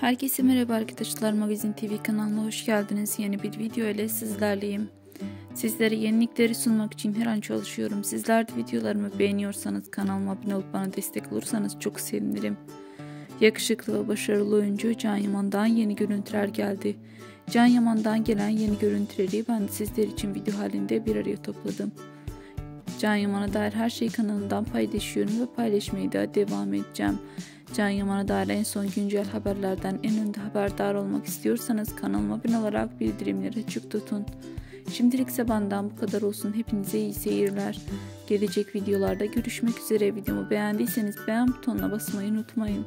Herkese merhaba arkadaşlar Magazin TV kanalına hoş geldiniz. Yeni bir video ile sizlerleyim. Sizlere yenilikleri sunmak için her an çalışıyorum. Sizler de videolarımı beğeniyorsanız kanalıma abone olup bana destek olursanız çok sevinirim. Yakışıklı ve başarılı oyuncu Can Yaman'dan yeni görüntüler geldi. Can Yaman'dan gelen yeni görüntüleri ben sizler için video halinde bir araya topladım. Can Yaman'a dair her şeyi kanalımdan paylaşıyorum ve paylaşmaya da devam edeceğim. Can Yaman'a dair en son güncel haberlerden en önde haberdar olmak istiyorsanız kanalıma abone olarak bildirimleri açık tutun. Şimdilik ise benden bu kadar olsun. Hepinize iyi seyirler. Gelecek videolarda görüşmek üzere. Videomu beğendiyseniz beğen butonuna basmayı unutmayın.